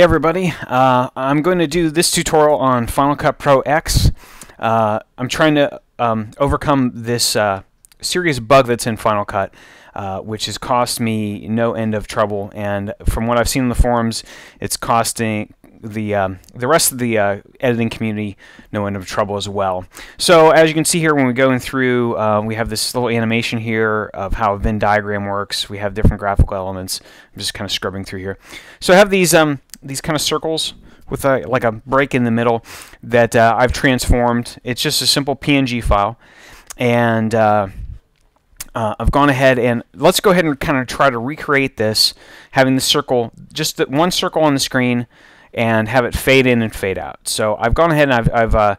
Hey everybody, uh, I'm going to do this tutorial on Final Cut Pro X. Uh, I'm trying to um, overcome this uh, serious bug that's in Final Cut, uh, which has cost me no end of trouble. And from what I've seen in the forums, it's costing the um, the rest of the uh, editing community no end of trouble as well. So as you can see here, when we go in through, uh, we have this little animation here of how a Venn diagram works. We have different graphical elements. I'm just kind of scrubbing through here. So I have these um, these kind of circles with a, like a break in the middle that uh, I've transformed. It's just a simple PNG file, and uh, uh, I've gone ahead and let's go ahead and kind of try to recreate this, having the circle, just the one circle on the screen, and have it fade in and fade out. So I've gone ahead and I've I've, uh,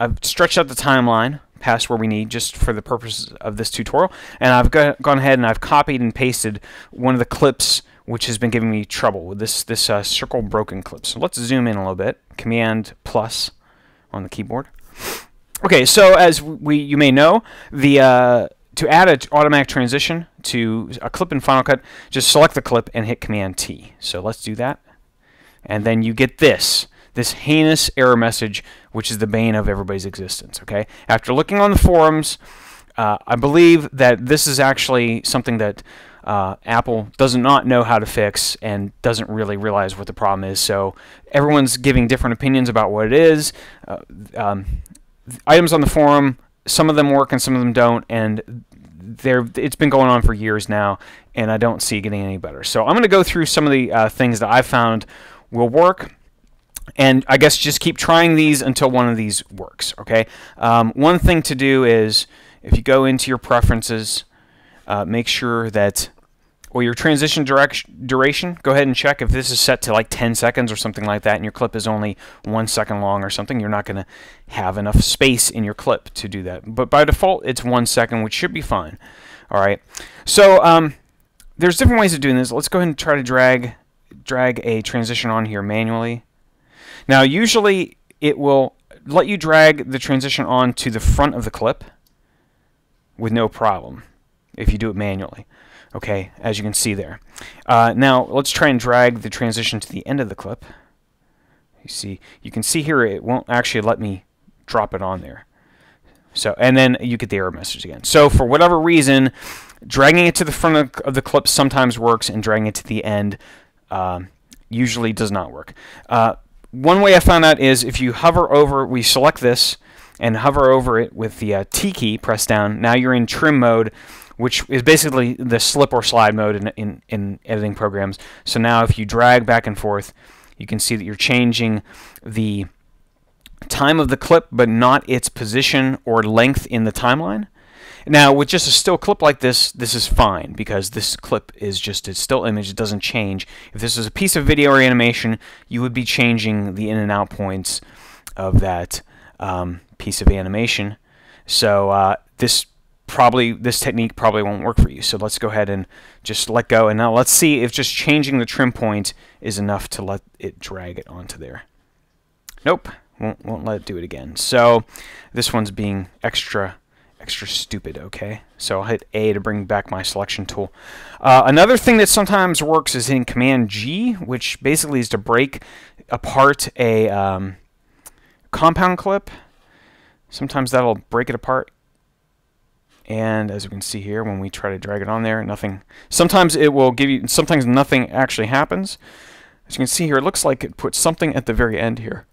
I've stretched out the timeline past where we need just for the purpose of this tutorial, and I've go gone ahead and I've copied and pasted one of the clips which has been giving me trouble with this this uh, circle broken clip. So let's zoom in a little bit. Command plus on the keyboard. Okay, so as we you may know, the uh, to add an automatic transition to a clip in Final Cut, just select the clip and hit Command T. So let's do that, and then you get this this heinous error message, which is the bane of everybody's existence. Okay, after looking on the forums, uh, I believe that this is actually something that uh, Apple does not know how to fix and doesn't really realize what the problem is. So everyone's giving different opinions about what it is. Uh, um, items on the forum, some of them work and some of them don't, and there it's been going on for years now, and I don't see it getting any better. So I'm going to go through some of the uh, things that I've found will work. And I guess just keep trying these until one of these works. Okay. Um, one thing to do is if you go into your preferences, uh, make sure that or your transition duration, go ahead and check if this is set to like 10 seconds or something like that and your clip is only one second long or something, you're not going to have enough space in your clip to do that. But by default, it's one second, which should be fine. All right. So um, there's different ways of doing this. Let's go ahead and try to drag drag a transition on here manually. Now, usually it will let you drag the transition on to the front of the clip with no problem if you do it manually. Okay, as you can see there. Uh, now, let's try and drag the transition to the end of the clip. You see, you can see here it won't actually let me drop it on there. So, and then you get the error message again. So, for whatever reason, dragging it to the front of the clip sometimes works, and dragging it to the end uh, usually does not work. Uh, one way I found out is if you hover over, we select this and hover over it with the uh, T key pressed down. Now you're in trim mode which is basically the slip or slide mode in, in, in editing programs. So now if you drag back and forth, you can see that you're changing the time of the clip, but not its position or length in the timeline. Now, with just a still clip like this, this is fine because this clip is just a still image. It doesn't change. If this was a piece of video or animation, you would be changing the in and out points of that um, piece of animation. So uh, this probably this technique probably won't work for you. So let's go ahead and just let go. And now let's see if just changing the trim point is enough to let it drag it onto there. Nope, won't, won't let it do it again. So this one's being extra extra stupid, okay? So I'll hit A to bring back my selection tool. Uh, another thing that sometimes works is in Command G, which basically is to break apart a um, compound clip. Sometimes that'll break it apart and as you can see here when we try to drag it on there nothing sometimes it will give you sometimes nothing actually happens as you can see here it looks like it put something at the very end here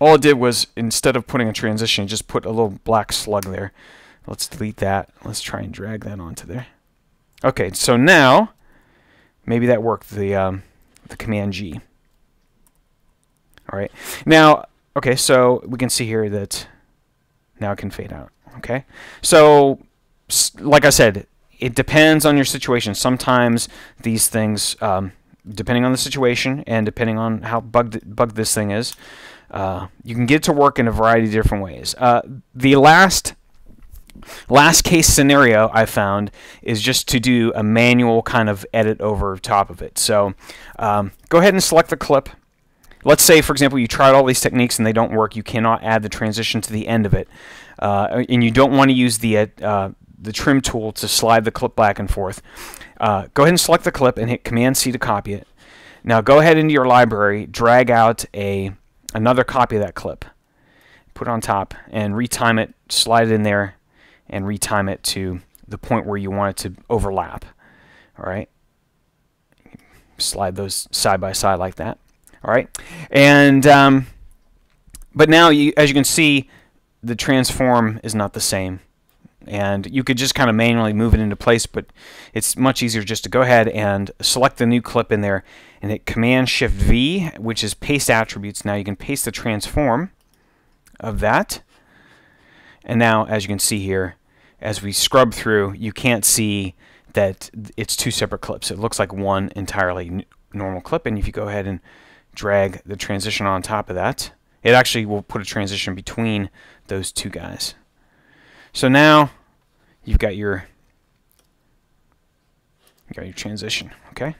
all it did was instead of putting a transition just put a little black slug there. Let's delete that. Let's try and drag that onto there. Okay so now maybe that worked the um, the command G. Alright now okay so we can see here that now it can fade out Okay, so like I said, it depends on your situation. Sometimes these things, um, depending on the situation and depending on how bugged bugged this thing is, uh, you can get it to work in a variety of different ways. Uh, the last last case scenario I found is just to do a manual kind of edit over top of it. So um, go ahead and select the clip. Let's say, for example, you tried all these techniques and they don't work. You cannot add the transition to the end of it uh, and you don't want to use the uh, the trim tool to slide the clip back and forth. Uh, go ahead and select the clip and hit Command C to copy it. Now go ahead into your library, drag out a another copy of that clip, put it on top, and retime it, slide it in there, and retime it to the point where you want it to overlap. All right. Slide those side by side like that. All right. And um, but now, you, as you can see, the transform is not the same. And you could just kind of manually move it into place, but it's much easier just to go ahead and select the new clip in there and hit Command Shift V, which is paste attributes. Now you can paste the transform of that. And now, as you can see here, as we scrub through, you can't see that it's two separate clips. It looks like one entirely normal clip. And if you go ahead and drag the transition on top of that, it actually will put a transition between those two guys. So now you've got your you've got your transition, okay?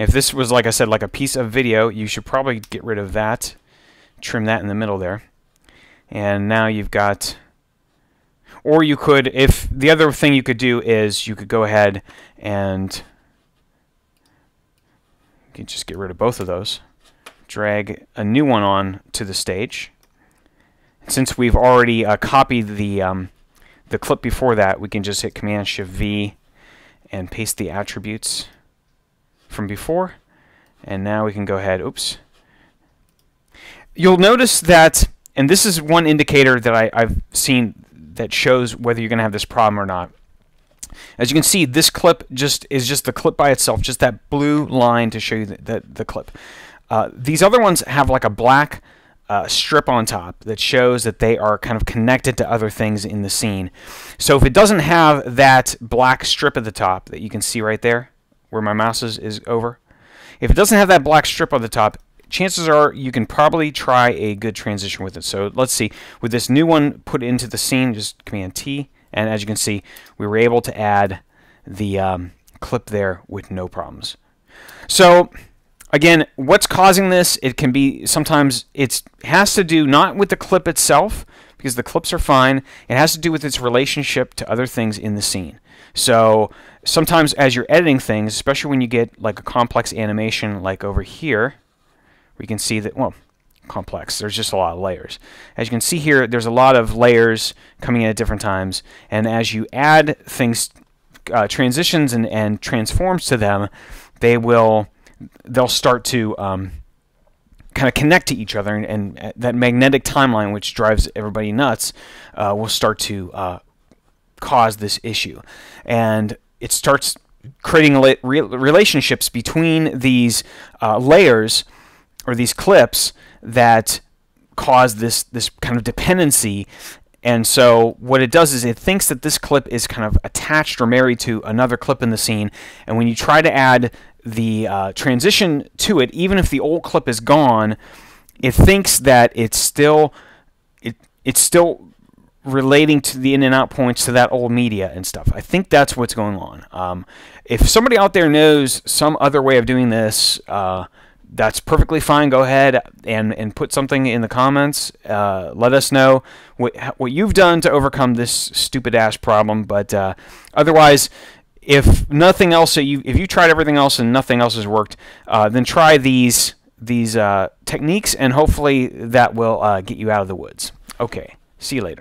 If this was, like I said, like a piece of video, you should probably get rid of that, trim that in the middle there. And now you've got, or you could, if the other thing you could do is you could go ahead and you can just get rid of both of those drag a new one on to the stage. Since we've already uh, copied the um, the clip before that, we can just hit Command Shift V and paste the attributes from before. And now we can go ahead. Oops. You'll notice that, and this is one indicator that I, I've seen that shows whether you're going to have this problem or not. As you can see, this clip just is just the clip by itself, just that blue line to show you the, the, the clip. Uh, these other ones have like a black uh, strip on top that shows that they are kind of connected to other things in the scene. So if it doesn't have that black strip at the top that you can see right there, where my mouse is, is over, if it doesn't have that black strip on the top, chances are you can probably try a good transition with it. So let's see, with this new one put into the scene, just Command T, and as you can see, we were able to add the um, clip there with no problems. So Again, what's causing this? It can be sometimes it has to do not with the clip itself because the clips are fine. It has to do with its relationship to other things in the scene. So sometimes as you're editing things, especially when you get like a complex animation like over here, we can see that, well, complex. There's just a lot of layers. As you can see here, there's a lot of layers coming in at different times. And as you add things, uh, transitions and, and transforms to them, they will they'll start to um, kind of connect to each other, and, and, that magnetic timeline, which drives everybody nuts, uh, will start to uh, cause this issue, and it starts creating relationships between these uh, layers or these clips that cause this this kind of dependency and so what it does is it thinks that this clip is kind of attached or married to another clip in the scene. And when you try to add the uh, transition to it, even if the old clip is gone, it thinks that it's still it it's still relating to the in and out points to that old media and stuff. I think that's what's going on. Um, if somebody out there knows some other way of doing this, uh, that's perfectly fine. Go ahead and, and put something in the comments. Uh, let us know what, what you've done to overcome this stupid ass problem. But uh, otherwise, if nothing else, you if you tried everything else and nothing else has worked, uh, then try these these uh, techniques, and hopefully that will uh, get you out of the woods. Okay, see you later.